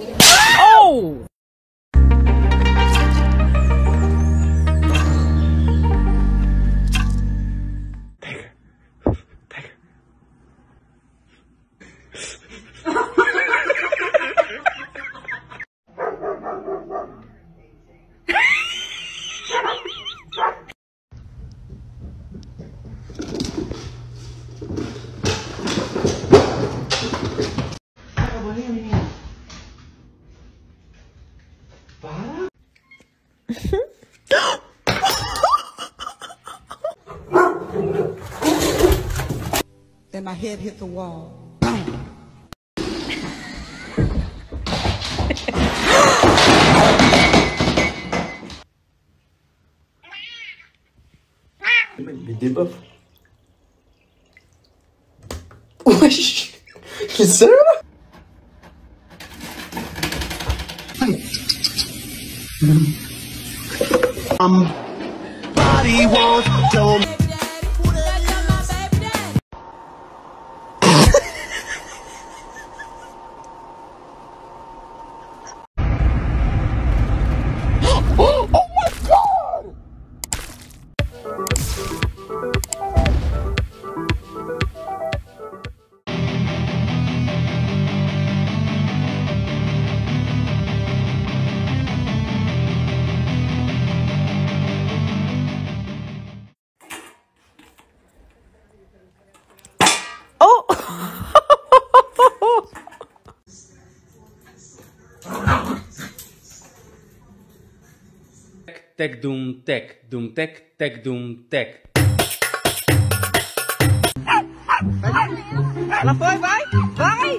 Oh! Then my head hit the wall. Wesh T'es sérieux là Body won't Tek doom tek, doom tek, tek doom tek. Lá foi, vai! Vai!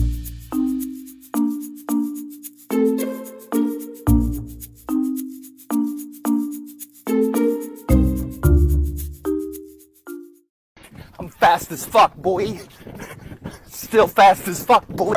fast as fuck, boy. Still fast as fuck, boy.